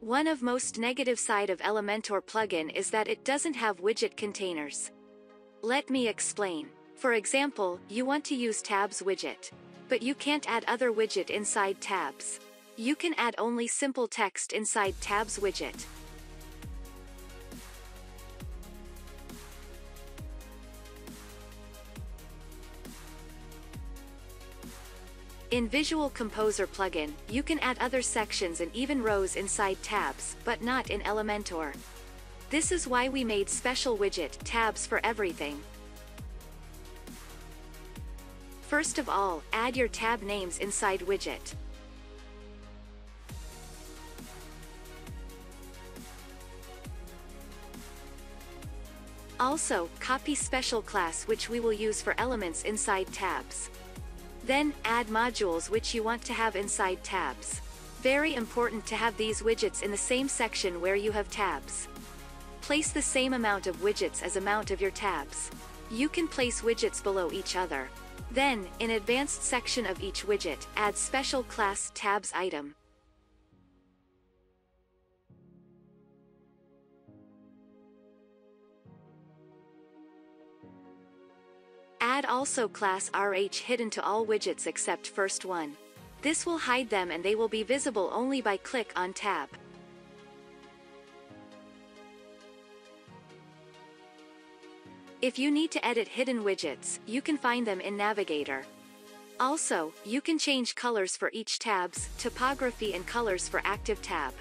One of most negative side of Elementor plugin is that it doesn't have widget containers. Let me explain. For example, you want to use tabs widget. But you can't add other widget inside tabs. You can add only simple text inside tabs widget. In Visual Composer plugin, you can add other sections and even rows inside tabs, but not in Elementor. This is why we made special widget tabs for everything. First of all, add your tab names inside widget. Also, copy special class which we will use for elements inside tabs. Then, add modules which you want to have inside tabs. Very important to have these widgets in the same section where you have tabs. Place the same amount of widgets as amount of your tabs. You can place widgets below each other. Then, in advanced section of each widget, add special class tabs item. Add also class RH hidden to all widgets except first one. This will hide them and they will be visible only by click on tab. If you need to edit hidden widgets, you can find them in Navigator. Also, you can change colors for each tabs, typography and colors for active tab.